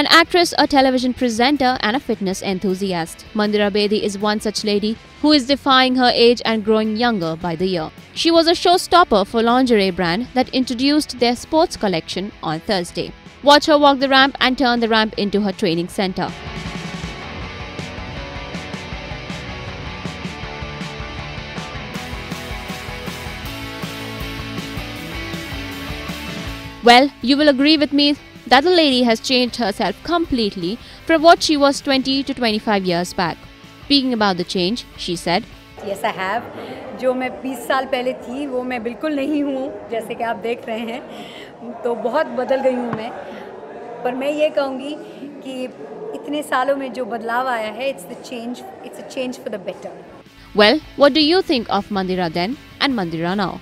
An actress, a television presenter, and a fitness enthusiast, Mandira Bedi is one such lady who is defying her age and growing younger by the year. She was a showstopper for lingerie brand that introduced their sports collection on Thursday. Watch her walk the ramp and turn the ramp into her training center. Well, you will agree with me that the lady has changed herself completely from what she was 20 to 25 years back. Speaking about the change, she said, Yes, I have. जो मैं 20 साल पहले थी वो मैं बिल्कुल नहीं हूँ जैसे कि आप देख रहे हैं तो बहुत बदल गई हूँ मैं पर मैं ये कहूँगी कि इतने सालों में जो बदलाव आया है it's the change it's a change for the better Well, what do you think of Mandira then and Mandira now?